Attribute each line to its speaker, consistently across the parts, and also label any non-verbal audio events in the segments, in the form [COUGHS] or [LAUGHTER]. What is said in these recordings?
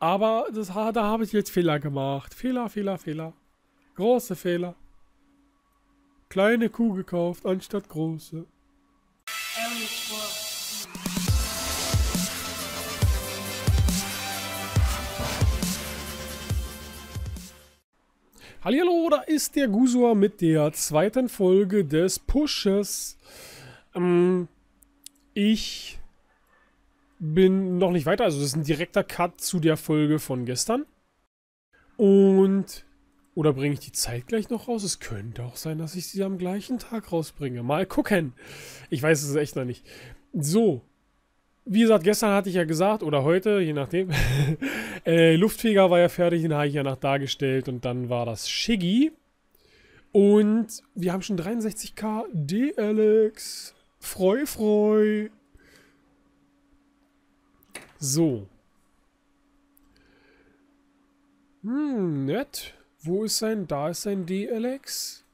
Speaker 1: Aber das, da habe ich jetzt Fehler gemacht. Fehler, Fehler, Fehler. Große Fehler. Kleine Kuh gekauft, anstatt große. Hallo, da ist der Gusor mit der zweiten Folge des Pushes. Ähm, ich bin noch nicht weiter, also das ist ein direkter Cut zu der Folge von gestern. Und, oder bringe ich die Zeit gleich noch raus? Es könnte auch sein, dass ich sie am gleichen Tag rausbringe. Mal gucken. Ich weiß es echt noch nicht. So, wie gesagt, gestern hatte ich ja gesagt, oder heute, je nachdem, [LAUGHS] äh, Luftfeger war ja fertig, den habe ich ja nach dargestellt und dann war das Shiggy. Und wir haben schon 63k DLX. Freu, freu. So. Hm, nett. Wo ist sein, da ist sein DLX.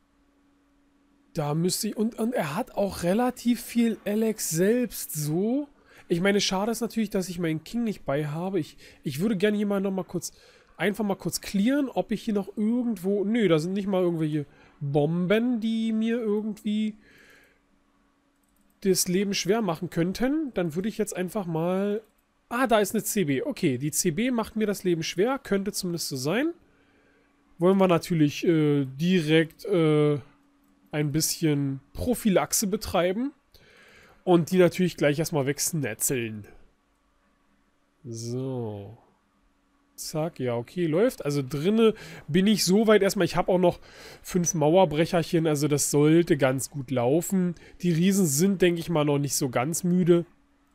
Speaker 1: Da müsste ich, und, und er hat auch relativ viel LX selbst, so. Ich meine, schade ist natürlich, dass ich meinen King nicht bei habe. Ich, ich würde gerne hier mal noch mal kurz, einfach mal kurz klären, ob ich hier noch irgendwo, nö, da sind nicht mal irgendwelche Bomben, die mir irgendwie das Leben schwer machen könnten. Dann würde ich jetzt einfach mal, ah, da ist eine CB. Okay, die CB macht mir das Leben schwer, könnte zumindest so sein. Wollen wir natürlich äh, direkt äh, ein bisschen Prophylaxe betreiben. Und die natürlich gleich erstmal wegsnetzeln. So. Zack, ja, okay, läuft. Also drinne bin ich soweit erstmal. Ich habe auch noch fünf Mauerbrecherchen, also das sollte ganz gut laufen. Die Riesen sind, denke ich mal, noch nicht so ganz müde.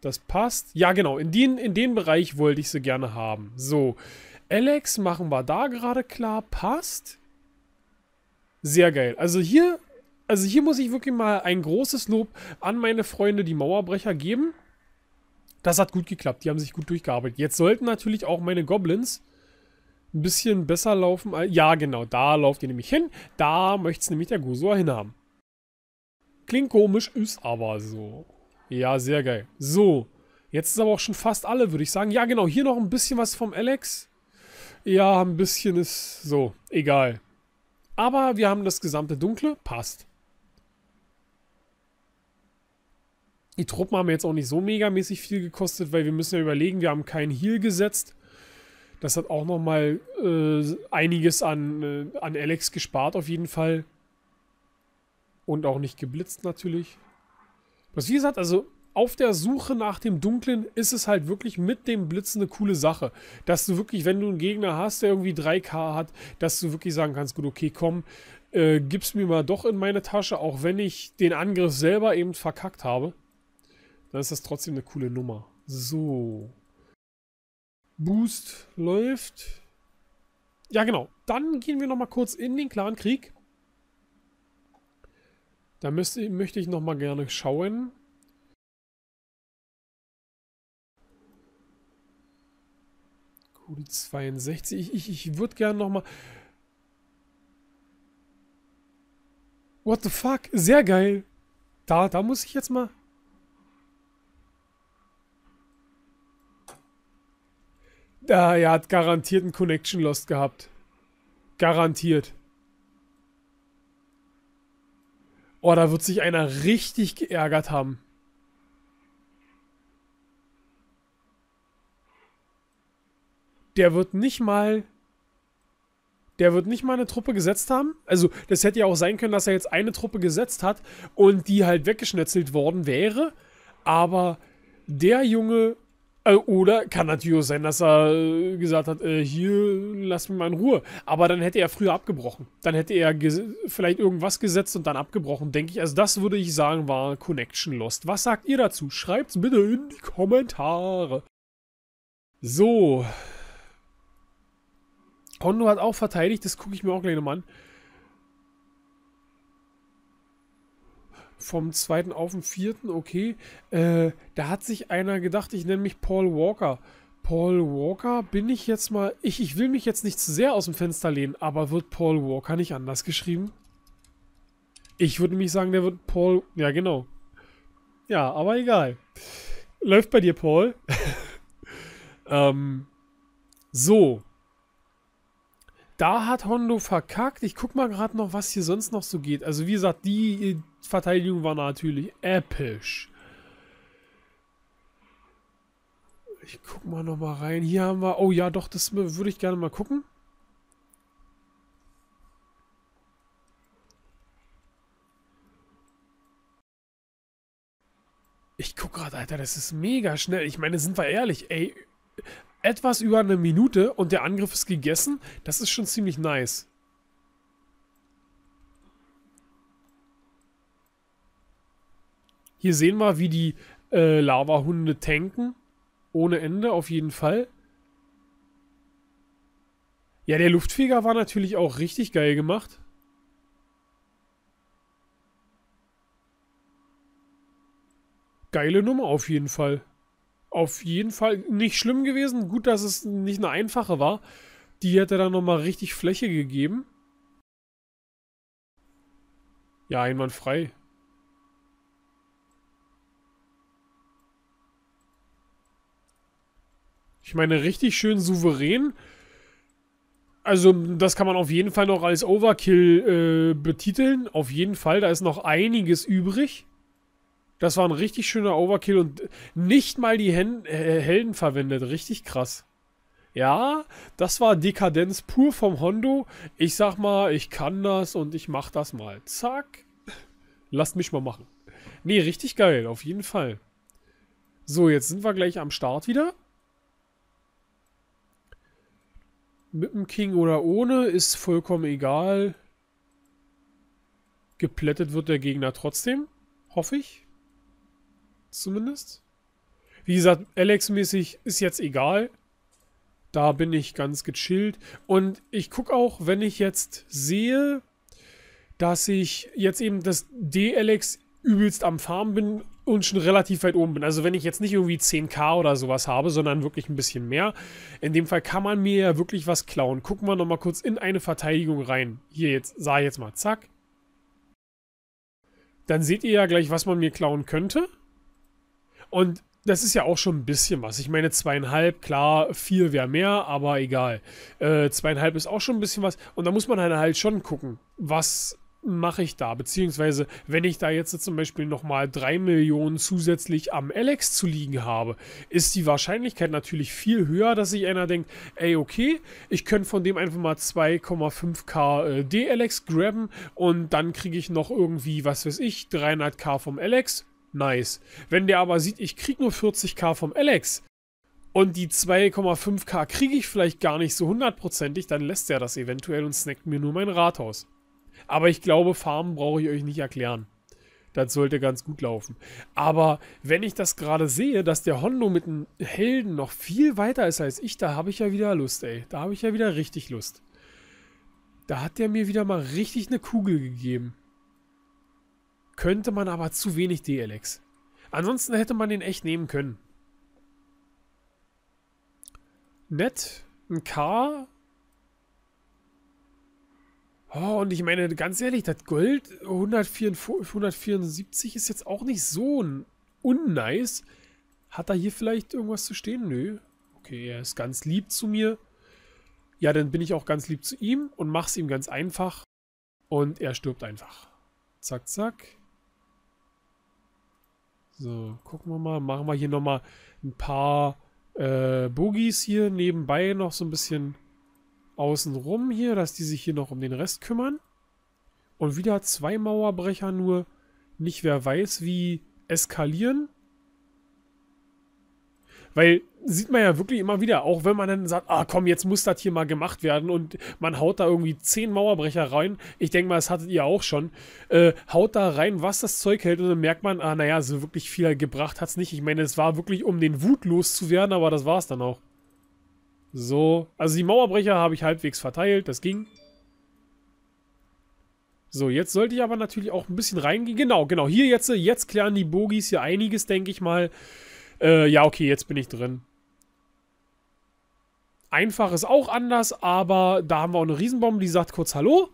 Speaker 1: Das passt. Ja, genau, in den, in den Bereich wollte ich sie gerne haben. So, Alex machen wir da gerade klar. Passt. Sehr geil. Also hier also hier muss ich wirklich mal ein großes Lob an meine Freunde, die Mauerbrecher, geben. Das hat gut geklappt. Die haben sich gut durchgearbeitet. Jetzt sollten natürlich auch meine Goblins ein bisschen besser laufen. Ja, genau, da lauft ihr nämlich hin. Da möchte es nämlich der Gusor hinhaben. Klingt komisch, ist aber so. Ja, sehr geil. So, jetzt ist aber auch schon fast alle, würde ich sagen. Ja, genau, hier noch ein bisschen was vom Alex. Ja, ein bisschen ist so, egal. Aber wir haben das gesamte Dunkle, passt. Die Truppen haben jetzt auch nicht so megamäßig viel gekostet, weil wir müssen ja überlegen, wir haben keinen Heal gesetzt. Das hat auch nochmal äh, einiges an, äh, an Alex gespart auf jeden Fall. Und auch nicht geblitzt natürlich. Was wie gesagt, also auf der Suche nach dem Dunklen ist es halt wirklich mit dem Blitz eine coole Sache. Dass du wirklich, wenn du einen Gegner hast, der irgendwie 3K hat, dass du wirklich sagen kannst, gut, okay, komm, äh, gib's mir mal doch in meine Tasche, auch wenn ich den Angriff selber eben verkackt habe dann ist das trotzdem eine coole Nummer. So. Boost läuft. Ja, genau. Dann gehen wir nochmal kurz in den Clankrieg. Da müsste, möchte ich nochmal gerne schauen. Kodi 62. Ich, ich, ich würde gerne nochmal... What the fuck? Sehr geil. Da, da muss ich jetzt mal... Ja, er hat garantiert einen Connection Lost gehabt. Garantiert. Oh, da wird sich einer richtig geärgert haben. Der wird nicht mal... Der wird nicht mal eine Truppe gesetzt haben. Also, das hätte ja auch sein können, dass er jetzt eine Truppe gesetzt hat und die halt weggeschnetzelt worden wäre. Aber der Junge oder kann natürlich auch sein, dass er äh, gesagt hat, äh, hier, lass mich mal in Ruhe. Aber dann hätte er früher abgebrochen. Dann hätte er vielleicht irgendwas gesetzt und dann abgebrochen, denke ich. Also das würde ich sagen, war Connection Lost. Was sagt ihr dazu? Schreibt's bitte in die Kommentare. So. Hondo hat auch verteidigt, das gucke ich mir auch gleich nochmal an. Vom zweiten auf den vierten, okay. Äh, da hat sich einer gedacht, ich nenne mich Paul Walker. Paul Walker bin ich jetzt mal. Ich, ich will mich jetzt nicht zu sehr aus dem Fenster lehnen, aber wird Paul Walker nicht anders geschrieben? Ich würde nämlich sagen, der wird Paul. Ja, genau. Ja, aber egal. Läuft bei dir, Paul. [LAUGHS] ähm, So. Da hat Hondo verkackt. Ich guck mal gerade noch, was hier sonst noch so geht. Also wie gesagt, die äh, Verteidigung war natürlich episch. Ich guck mal noch mal rein. Hier haben wir... Oh ja, doch, das würde ich gerne mal gucken. Ich guck gerade, Alter, das ist mega schnell. Ich meine, sind wir ehrlich, ey, etwas über eine Minute und der Angriff ist gegessen. Das ist schon ziemlich nice. Hier sehen wir, wie die äh, Lava-Hunde tanken. Ohne Ende, auf jeden Fall. Ja, der Luftfeger war natürlich auch richtig geil gemacht. Geile Nummer auf jeden Fall. Auf jeden Fall nicht schlimm gewesen. Gut, dass es nicht eine einfache war. Die hätte dann nochmal richtig Fläche gegeben. Ja, einwandfrei. Ich meine, richtig schön souverän. Also, das kann man auf jeden Fall noch als Overkill äh, betiteln. Auf jeden Fall, da ist noch einiges übrig. Das war ein richtig schöner Overkill und nicht mal die Hen äh, Helden verwendet. Richtig krass. Ja, das war Dekadenz pur vom Hondo. Ich sag mal, ich kann das und ich mach das mal. Zack. Lasst mich mal machen. Nee, richtig geil, auf jeden Fall. So, jetzt sind wir gleich am Start wieder. Mit dem King oder ohne ist vollkommen egal. Geplättet wird der Gegner trotzdem. Hoffe ich. Zumindest. Wie gesagt, Alex-mäßig ist jetzt egal. Da bin ich ganz gechillt. Und ich gucke auch, wenn ich jetzt sehe, dass ich jetzt eben das D-Alex übelst am Farm bin und schon relativ weit oben bin. Also wenn ich jetzt nicht irgendwie 10k oder sowas habe, sondern wirklich ein bisschen mehr. In dem Fall kann man mir ja wirklich was klauen. Gucken wir nochmal kurz in eine Verteidigung rein. Hier jetzt, sah jetzt mal, zack. Dann seht ihr ja gleich, was man mir klauen könnte. Und das ist ja auch schon ein bisschen was. Ich meine, zweieinhalb, klar, vier wäre mehr, aber egal. Äh, zweieinhalb ist auch schon ein bisschen was. Und da muss man halt, schon gucken, was mache ich da? Beziehungsweise, wenn ich da jetzt zum Beispiel nochmal 3 Millionen zusätzlich am Alex zu liegen habe, ist die Wahrscheinlichkeit natürlich viel höher, dass sich einer denkt, ey, okay, ich könnte von dem einfach mal 2,5k äh, D-Alex grabben und dann kriege ich noch irgendwie, was weiß ich, 300k vom Alex nice. Wenn der aber sieht, ich krieg nur 40k vom Alex und die 2,5k kriege ich vielleicht gar nicht so hundertprozentig, dann lässt er das eventuell und snackt mir nur mein Rathaus. Aber ich glaube, Farmen brauche ich euch nicht erklären. Das sollte ganz gut laufen. Aber wenn ich das gerade sehe, dass der Hondo mit einem Helden noch viel weiter ist als ich, da habe ich ja wieder Lust, ey. Da habe ich ja wieder richtig Lust. Da hat der mir wieder mal richtig eine Kugel gegeben könnte man aber zu wenig DLX. Ansonsten hätte man den echt nehmen können. Nett. Ein K. Oh, und ich meine, ganz ehrlich, das Gold 174 ist jetzt auch nicht so unnice. Hat er hier vielleicht irgendwas zu stehen? Nö. Okay, er ist ganz lieb zu mir. Ja, dann bin ich auch ganz lieb zu ihm und mach's ihm ganz einfach. Und er stirbt einfach. Zack, zack. So, gucken wir mal. Machen wir hier nochmal ein paar äh, Boogies hier nebenbei noch so ein bisschen außenrum hier, dass die sich hier noch um den Rest kümmern. Und wieder zwei Mauerbrecher nur. Nicht wer weiß wie eskalieren. Weil sieht man ja wirklich immer wieder, auch wenn man dann sagt, ah komm, jetzt muss das hier mal gemacht werden und man haut da irgendwie zehn Mauerbrecher rein. Ich denke mal, das hattet ihr auch schon. Äh, haut da rein, was das Zeug hält und dann merkt man, ah naja, so wirklich viel gebracht hat es nicht. Ich meine, es war wirklich, um den Wut loszuwerden, aber das war es dann auch. So, also die Mauerbrecher habe ich halbwegs verteilt, das ging. So, jetzt sollte ich aber natürlich auch ein bisschen reingehen. Genau, genau, hier jetzt, jetzt klären die Bogies hier einiges, denke ich mal. Äh, ja, okay, jetzt bin ich drin. Einfach ist auch anders, aber da haben wir auch eine Riesenbombe, die sagt kurz Hallo.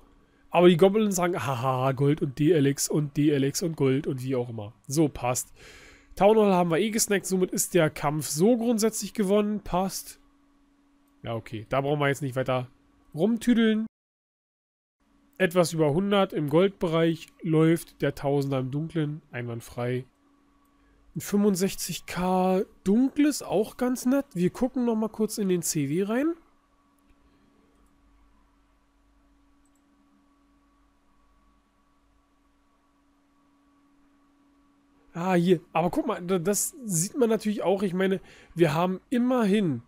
Speaker 1: Aber die Goblins sagen, haha, Gold und DLX und DLX und Gold und wie auch immer. So, passt. Town Hall haben wir eh gesnackt, somit ist der Kampf so grundsätzlich gewonnen. Passt. Ja, okay. Da brauchen wir jetzt nicht weiter rumtüdeln. Etwas über 100 im Goldbereich läuft der Tausender im Dunklen. Einwandfrei. 65k Dunkles, auch ganz nett. Wir gucken nochmal kurz in den CW rein. Ah, hier. Aber guck mal, das sieht man natürlich auch. Ich meine, wir haben immerhin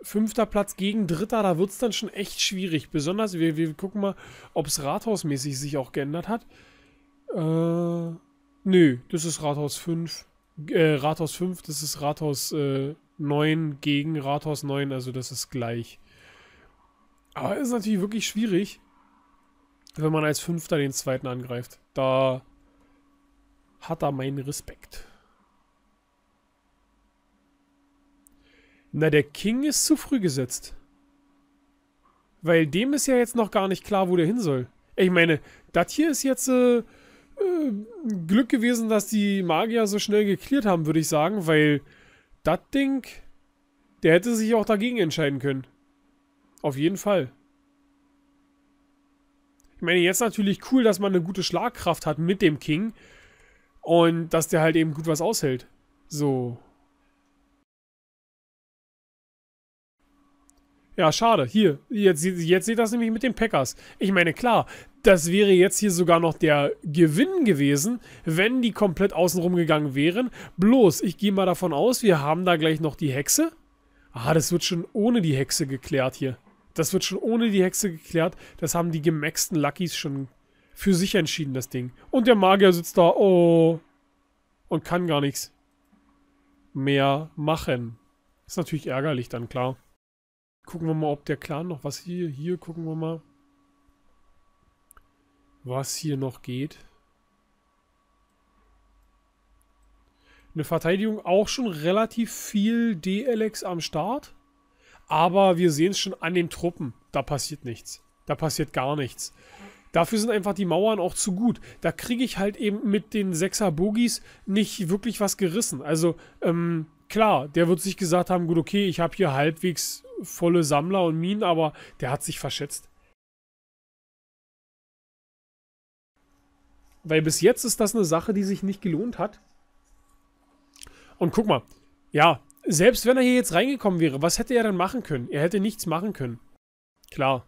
Speaker 1: fünfter Platz gegen dritter. Da wird es dann schon echt schwierig. Besonders, wir, wir gucken mal, ob es rathausmäßig sich auch geändert hat. Äh, nö, das ist Rathaus 5. Äh, Rathaus 5, das ist Rathaus äh, 9 gegen Rathaus 9. Also das ist gleich. Aber ist natürlich wirklich schwierig, wenn man als Fünfter den zweiten angreift. Da hat er meinen Respekt. Na, der King ist zu früh gesetzt. Weil dem ist ja jetzt noch gar nicht klar, wo der hin soll. Ich meine, das hier ist jetzt äh, Glück gewesen, dass die Magier so schnell geklärt haben, würde ich sagen, weil das Ding, der hätte sich auch dagegen entscheiden können. Auf jeden Fall. Ich meine, jetzt natürlich cool, dass man eine gute Schlagkraft hat mit dem King. Und dass der halt eben gut was aushält. So. Ja, schade. Hier, jetzt, jetzt seht das nämlich mit den Packers. Ich meine, klar, das wäre jetzt hier sogar noch der Gewinn gewesen, wenn die komplett außenrum gegangen wären. Bloß, ich gehe mal davon aus, wir haben da gleich noch die Hexe. Ah, das wird schon ohne die Hexe geklärt hier. Das wird schon ohne die Hexe geklärt. Das haben die gemaxten Luckys schon für sich entschieden, das Ding. Und der Magier sitzt da, oh, und kann gar nichts mehr machen. Ist natürlich ärgerlich dann, klar. Gucken wir mal, ob der Clan noch was hier, hier gucken wir mal, was hier noch geht. Eine Verteidigung auch schon relativ viel DLX am Start. Aber wir sehen es schon an den Truppen. Da passiert nichts. Da passiert gar nichts. Dafür sind einfach die Mauern auch zu gut. Da kriege ich halt eben mit den 6er Bogies nicht wirklich was gerissen. Also, ähm, klar, der wird sich gesagt haben, gut, okay, ich habe hier halbwegs volle Sammler und Minen, aber der hat sich verschätzt. Weil bis jetzt ist das eine Sache, die sich nicht gelohnt hat. Und guck mal, ja, selbst wenn er hier jetzt reingekommen wäre, was hätte er dann machen können? Er hätte nichts machen können. Klar,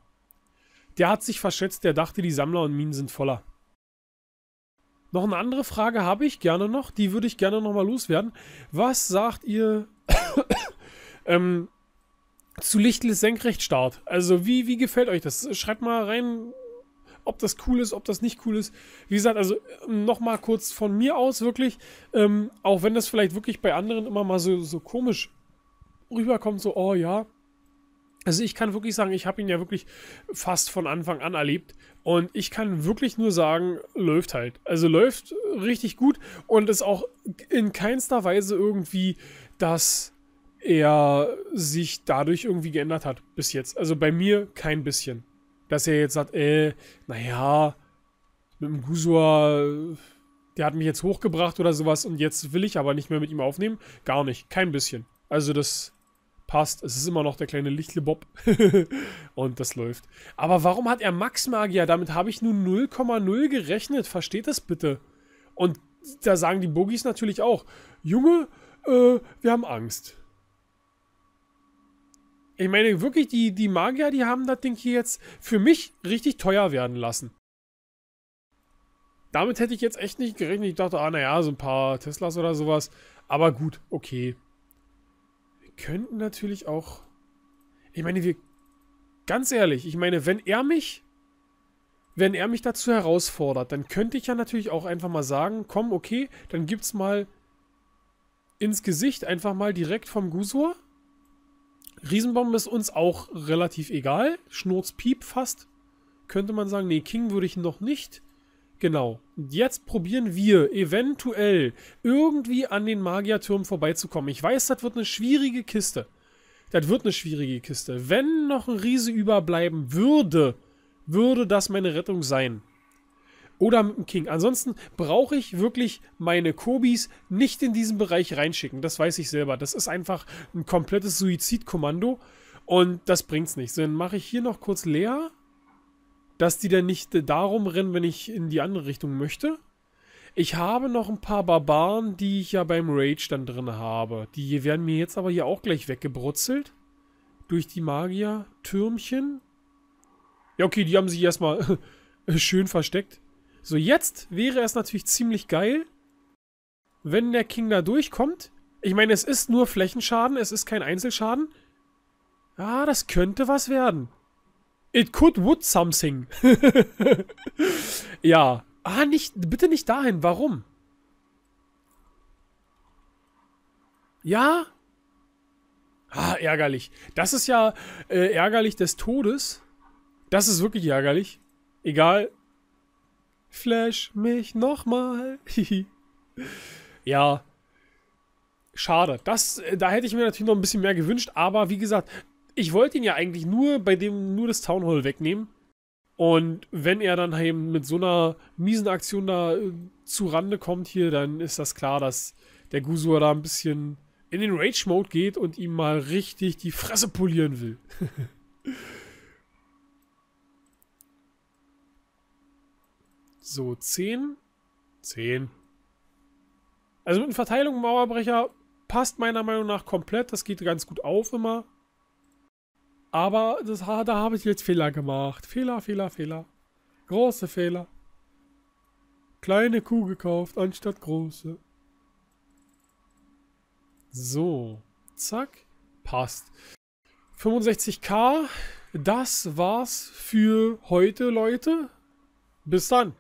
Speaker 1: der hat sich verschätzt, der dachte, die Sammler und Minen sind voller. Noch eine andere Frage habe ich gerne noch, die würde ich gerne nochmal loswerden. Was sagt ihr [COUGHS] ähm, zu Lichtles Senkrechtstart? Also wie, wie gefällt euch das? Schreibt mal rein, ob das cool ist, ob das nicht cool ist. Wie gesagt, also nochmal kurz von mir aus wirklich, ähm, auch wenn das vielleicht wirklich bei anderen immer mal so, so komisch rüberkommt, so, oh ja, also ich kann wirklich sagen, ich habe ihn ja wirklich fast von Anfang an erlebt und ich kann wirklich nur sagen, läuft halt. Also läuft richtig gut und ist auch in keinster Weise irgendwie, dass er sich dadurch irgendwie geändert hat bis jetzt. Also bei mir kein bisschen. Dass er jetzt sagt, äh, naja, mit dem Gusua, der hat mich jetzt hochgebracht oder sowas und jetzt will ich aber nicht mehr mit ihm aufnehmen. Gar nicht, kein bisschen. Also das passt. Es ist immer noch der kleine Lichtlebob. [LAUGHS] und das läuft. Aber warum hat er Max Magier? Damit habe ich nun 0,0 gerechnet. Versteht das bitte? Und da sagen die Bogies natürlich auch, Junge, äh, wir haben Angst. Ich meine, wirklich, die, die Magier, die haben das Ding hier jetzt für mich richtig teuer werden lassen. Damit hätte ich jetzt echt nicht gerechnet. Ich dachte, ah, naja, so ein paar Teslas oder sowas. Aber gut, okay könnten natürlich auch. Ich meine, wir. Ganz ehrlich, ich meine, wenn er mich. Wenn er mich dazu herausfordert, dann könnte ich ja natürlich auch einfach mal sagen: Komm, okay, dann gibt's mal ins Gesicht einfach mal direkt vom Gusur. Riesenbombe ist uns auch relativ egal. Schnurzpiep fast. Könnte man sagen, nee, King würde ich noch nicht. Genau. Jetzt probieren wir eventuell irgendwie an den Magierturm vorbeizukommen. Ich weiß, das wird eine schwierige Kiste. Das wird eine schwierige Kiste. Wenn noch ein Riese überbleiben würde, würde das meine Rettung sein. Oder mit dem King. Ansonsten brauche ich wirklich meine Kobis nicht in diesen Bereich reinschicken. Das weiß ich selber. Das ist einfach ein komplettes Suizidkommando. Und das bringt's nicht. So, dann mache ich hier noch kurz leer, dass die dann nicht darum rennen, wenn ich in die andere Richtung möchte. Ich habe noch ein paar Barbaren, die ich ja beim Rage dann drin habe. Die werden mir jetzt aber hier auch gleich weggebrutzelt. Durch die Magier-Türmchen. Ja, okay, die haben sich erstmal [LAUGHS] schön versteckt. So, jetzt wäre es natürlich ziemlich geil, wenn der King da durchkommt. Ich meine, es ist nur Flächenschaden, es ist kein Einzelschaden. Ah, das könnte was werden. It could would something. [LAUGHS] ja. Ah, nicht, bitte nicht dahin. Warum? Ja? Ah, ärgerlich. Das ist ja äh, ärgerlich des Todes. Das ist wirklich ärgerlich. Egal. Flash mich nochmal. [LAUGHS] ja. Schade. Das, äh, da hätte ich mir natürlich noch ein bisschen mehr gewünscht. Aber wie gesagt, ich wollte ihn ja eigentlich nur bei dem nur das Town Hall wegnehmen. Und wenn er dann eben mit so einer miesen Aktion da äh, zu Rande kommt hier, dann ist das klar, dass der Gusur da ein bisschen in den Rage-Mode geht und ihm mal richtig die Fresse polieren will. [LAUGHS] so, 10. 10. Also mit einer Verteilung Mauerbrecher passt meiner Meinung nach komplett. Das geht ganz gut auf immer. Aber das, da habe ich jetzt Fehler gemacht. Fehler, Fehler, Fehler. Große Fehler. Kleine Kuh gekauft, anstatt große. So. Zack. Passt. 65k. Das war's für heute, Leute. Bis dann.